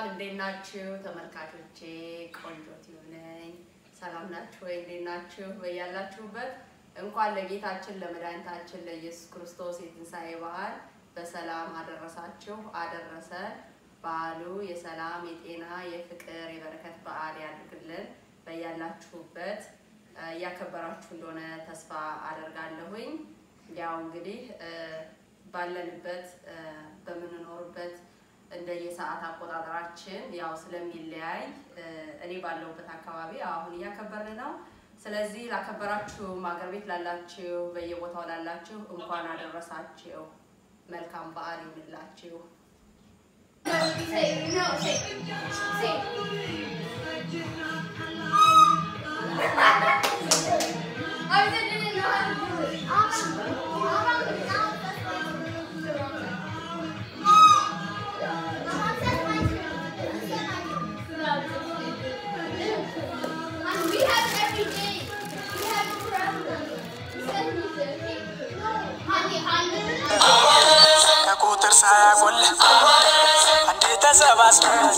ናችሁ ተመልካቾቼ? ቆንጆ ቲዩብ ሰላም ናችሁ ወይ? እንዴት ናችሁ? በያላችሁበት እንኳን ለጌታችን ለመድኃኒታችን ለኢየሱስ ክርስቶስ የትንሣኤ በዓል በሰላም አደረሳችሁ አደረሰ። በዓሉ የሰላም የጤና የፍቅር የበረከት በዓል ያድርግልን። በያላችሁበት እያከበራችሁ እንደሆነ ተስፋ አደርጋለሁኝ። ያው እንግዲህ ባለንበት በምንኖርበት እንደየሰዓት አቆጣጠራችን ያው ስለሚለያይ እኔ ባለሁበት አካባቢ አሁን እያከበርን ነው። ስለዚህ ላከበራችሁ አገር ቤት ላላችሁ በየቦታው ላላችሁ እንኳን አደረሳችሁ። መልካም በዓል ይሁንላችሁ። ከቁጥር ሳያጎል አንዴ ተሰባስበን